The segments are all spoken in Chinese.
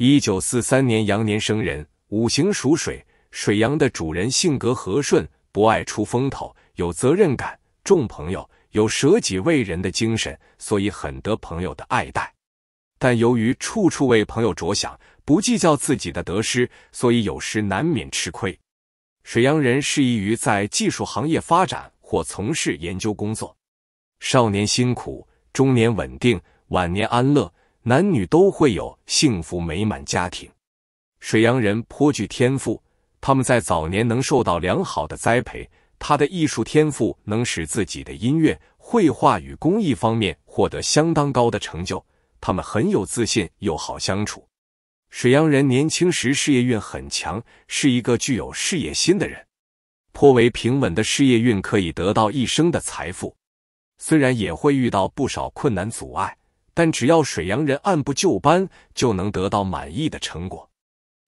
一九四三年羊年生人，五行属水，水羊的主人性格和顺，不爱出风头，有责任感，重朋友，有舍己为人的精神，所以很得朋友的爱戴。但由于处处为朋友着想，不计较自己的得失，所以有时难免吃亏。水羊人适宜于在技术行业发展或从事研究工作。少年辛苦，中年稳定，晚年安乐。男女都会有幸福美满家庭。水羊人颇具天赋，他们在早年能受到良好的栽培，他的艺术天赋能使自己的音乐、绘画与工艺方面获得相当高的成就。他们很有自信，又好相处。水羊人年轻时事业运很强，是一个具有事业心的人，颇为平稳的事业运可以得到一生的财富，虽然也会遇到不少困难阻碍。但只要水羊人按部就班，就能得到满意的成果。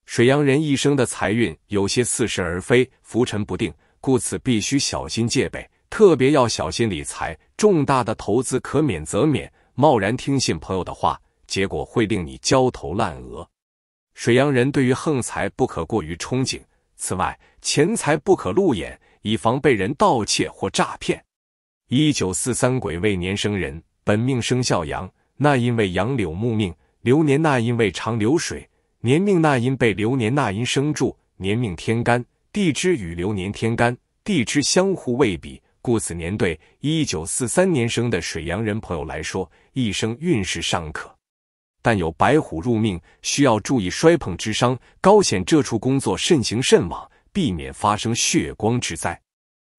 水羊人一生的财运有些似是而非、浮沉不定，故此必须小心戒备，特别要小心理财。重大的投资可免则免，贸然听信朋友的话，结果会令你焦头烂额。水羊人对于横财不可过于憧憬。此外，钱财不可露眼，以防被人盗窃或诈骗。一九四三癸未年生人，本命生肖羊。那因为杨柳木命，流年那因为长流水，年命那因被流年那因生住，年命天干地支与流年天干地支相互未比，故此年对一九四三年生的水羊人朋友来说，一生运势尚可，但有白虎入命，需要注意摔碰之伤，高险这处工作慎行慎往，避免发生血光之灾。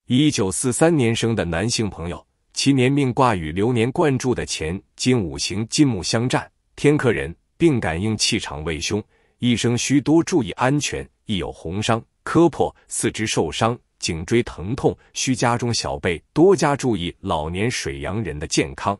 一九四三年生的男性朋友。其年命卦与流年贯注的钱金五行金木相战，天克人，并感应气场为凶，一生需多注意安全，易有红伤、磕破、四肢受伤、颈椎疼痛，需家中小辈多加注意老年水羊人的健康。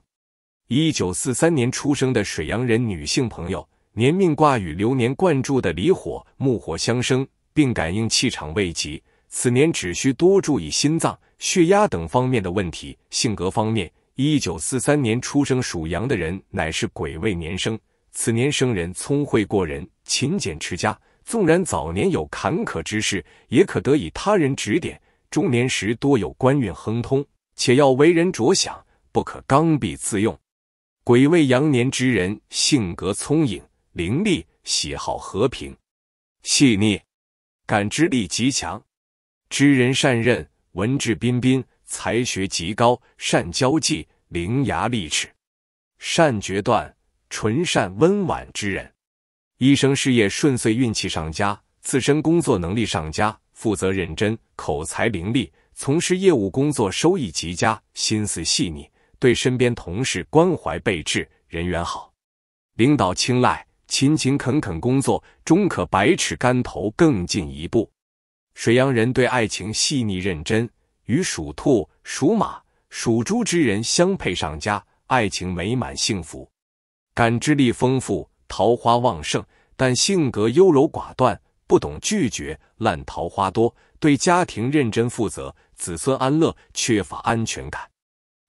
一九四三年出生的水羊人女性朋友，年命卦与流年贯注的离火木火相生，并感应气场未及，此年只需多注意心脏。血压等方面的问题，性格方面，一九四三年出生属羊的人乃是癸未年生，此年生人聪慧过人，勤俭持家。纵然早年有坎坷之事，也可得以他人指点。中年时多有官运亨通，且要为人着想，不可刚愎自用。癸未羊年之人，性格聪颖伶俐，喜好和平，细腻，感知力极强，知人善任。文质彬彬，才学极高，善交际，伶牙俐齿，善决断，纯善温婉之人。一生事业顺遂，运气上佳，自身工作能力上佳，负责认真，口才伶俐，从事业务工作收益极佳，心思细腻，对身边同事关怀备至，人缘好，领导青睐，勤勤恳恳工作，终可百尺竿头更进一步。水羊人对爱情细腻认真，与属兔、属马、属猪之人相配上佳，爱情美满幸福，感知力丰富，桃花旺盛，但性格优柔寡断，不懂拒绝，烂桃花多。对家庭认真负责，子孙安乐，缺乏安全感。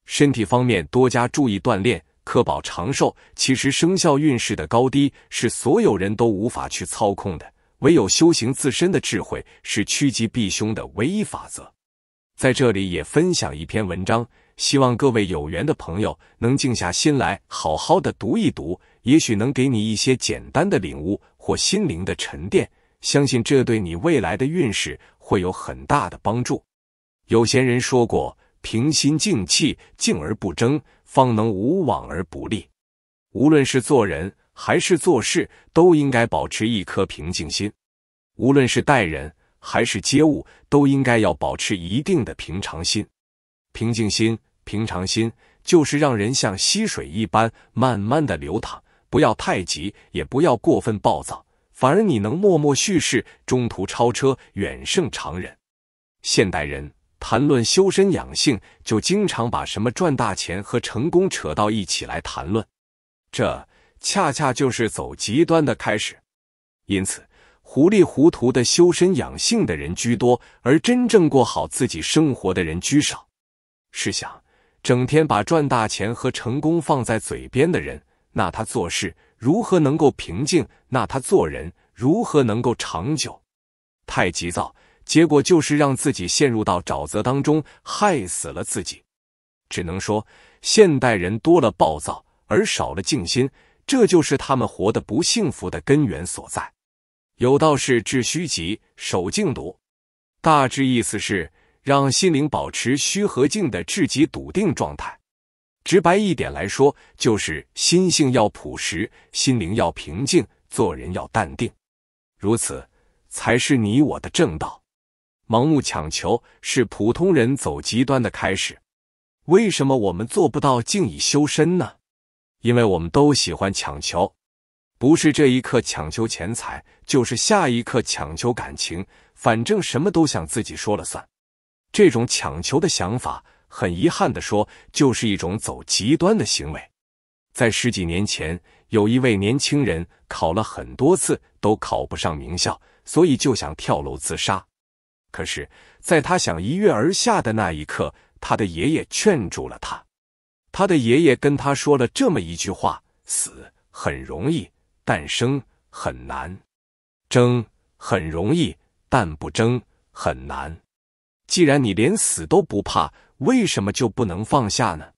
身体方面多加注意锻炼，可保长寿。其实生肖运势的高低是所有人都无法去操控的。唯有修行自身的智慧，是趋吉避凶的唯一法则。在这里也分享一篇文章，希望各位有缘的朋友能静下心来，好好的读一读，也许能给你一些简单的领悟或心灵的沉淀。相信这对你未来的运势会有很大的帮助。有闲人说过：“平心静气，静而不争，方能无往而不利。”无论是做人。还是做事都应该保持一颗平静心，无论是待人还是接物，都应该要保持一定的平常心。平静心、平常心，就是让人像溪水一般慢慢的流淌，不要太急，也不要过分暴躁，反而你能默默蓄势，中途超车，远胜常人。现代人谈论修身养性，就经常把什么赚大钱和成功扯到一起来谈论，这。恰恰就是走极端的开始，因此糊里糊涂的修身养性的人居多，而真正过好自己生活的人居少。试想，整天把赚大钱和成功放在嘴边的人，那他做事如何能够平静？那他做人如何能够长久？太急躁，结果就是让自己陷入到沼泽当中，害死了自己。只能说，现代人多了暴躁，而少了静心，这就是他们活得不幸福的根源所在。有道是“致虚极，守静笃”，大致意思是让心灵保持虚和静的至极笃定状态。直白一点来说，就是心性要朴实，心灵要平静，做人要淡定，如此才是你我的正道。盲目强求是普通人走极端的开始。为什么我们做不到静以修身呢？因为我们都喜欢强求，不是这一刻强求钱财，就是下一刻强求感情，反正什么都想自己说了算。这种强求的想法，很遗憾的说，就是一种走极端的行为。在十几年前，有一位年轻人考了很多次都考不上名校，所以就想跳楼自杀。可是，在他想一跃而下的那一刻，他的爷爷劝住了他，他的爷爷跟他说了这么一句话：“死很容易，但生很难；争很容易，但不争很难。既然你连死都不怕，为什么就不能放下呢？”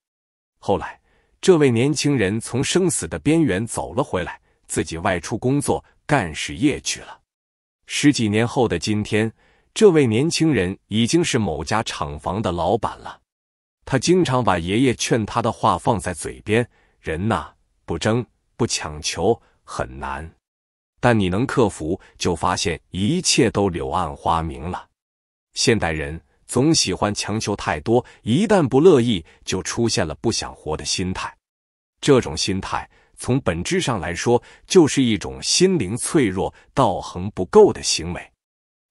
后来，这位年轻人从生死的边缘走了回来，自己外出工作干实业去了。十几年后的今天。这位年轻人已经是某家厂房的老板了，他经常把爷爷劝他的话放在嘴边：“人呐，不争不强求很难，但你能克服，就发现一切都柳暗花明了。”现代人总喜欢强求太多，一旦不乐意，就出现了不想活的心态。这种心态从本质上来说，就是一种心灵脆弱、道行不够的行为。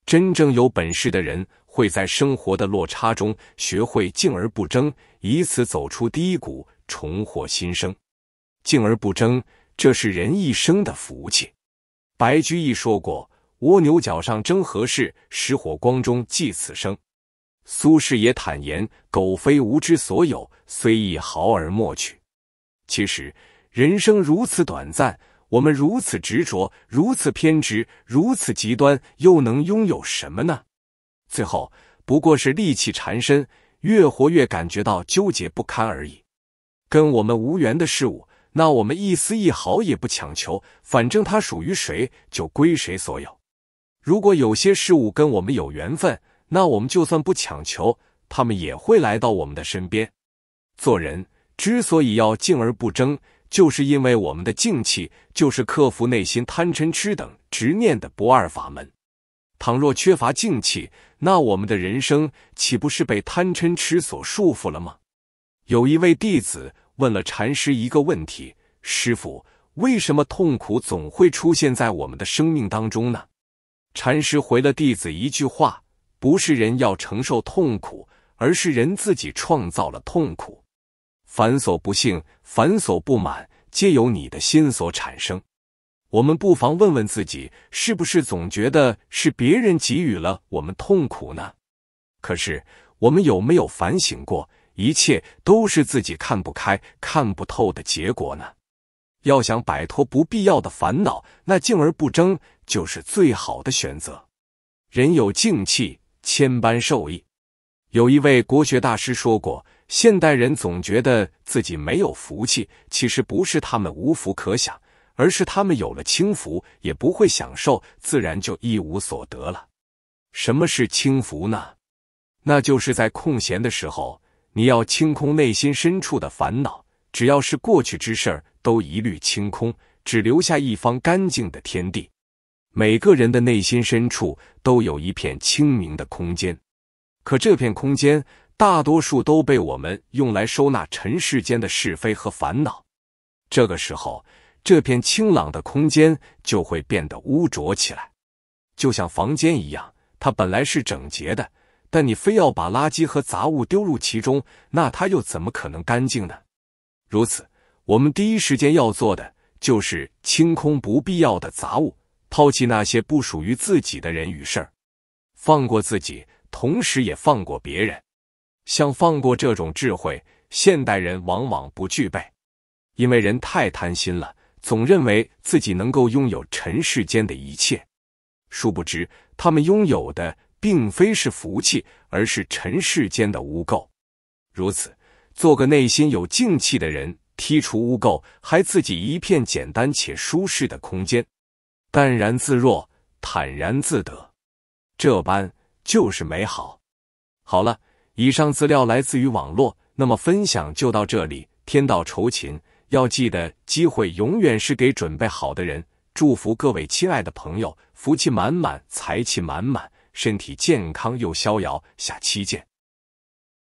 真正有本事的人，会在生活的落差中学会静而不争，以此走出低谷，重获新生。静而不争，这是人一生的福气。白居易说过：“蜗牛角上争何事？石火光中寄此生。”苏轼也坦言：“苟非吾之所有，虽一毫而莫取。”其实，人生如此短暂。我们如此执着，如此偏执，如此极端，又能拥有什么呢？最后不过是戾气缠身，越活越感觉到纠结不堪而已。跟我们无缘的事物，那我们一丝一毫也不强求，反正它属于谁就归谁所有。如果有些事物跟我们有缘分，那我们就算不强求，他们也会来到我们的身边。做人之所以要静而不争。就是因为我们的静气，就是克服内心贪嗔痴等执念的不二法门。倘若缺乏静气，那我们的人生岂不是被贪嗔痴所束缚了吗？有一位弟子问了禅师一个问题：“师傅，为什么痛苦总会出现在我们的生命当中呢？”禅师回了弟子一句话：“不是人要承受痛苦，而是人自己创造了痛苦。”凡所不幸，凡所不满，皆由你的心所产生。我们不妨问问自己，是不是总觉得是别人给予了我们痛苦呢？可是，我们有没有反省过，一切都是自己看不开、看不透的结果呢？要想摆脱不必要的烦恼，那静而不争就是最好的选择。人有静气，千般受益。有一位国学大师说过。现代人总觉得自己没有福气，其实不是他们无福可享，而是他们有了轻浮也不会享受，自然就一无所得了。什么是轻浮呢？那就是在空闲的时候，你要清空内心深处的烦恼，只要是过去之事儿，都一律清空，只留下一方干净的天地。每个人的内心深处都有一片清明的空间，可这片空间。大多数都被我们用来收纳尘世间的是非和烦恼，这个时候，这片清朗的空间就会变得污浊起来，就像房间一样，它本来是整洁的，但你非要把垃圾和杂物丢入其中，那它又怎么可能干净呢？如此，我们第一时间要做的就是清空不必要的杂物，抛弃那些不属于自己的人与事儿，放过自己，同时也放过别人。像放过这种智慧，现代人往往不具备，因为人太贪心了，总认为自己能够拥有尘世间的一切，殊不知他们拥有的并非是福气，而是尘世间的污垢。如此，做个内心有静气的人，剔除污垢，还自己一片简单且舒适的空间，淡然自若，坦然自得，这般就是美好。好了，以上资料来自于网络，那么分享就到这里。天道酬勤。要记得，机会永远是给准备好的人。祝福各位亲爱的朋友，福气满满，财气满满，身体健康又逍遥。下期见。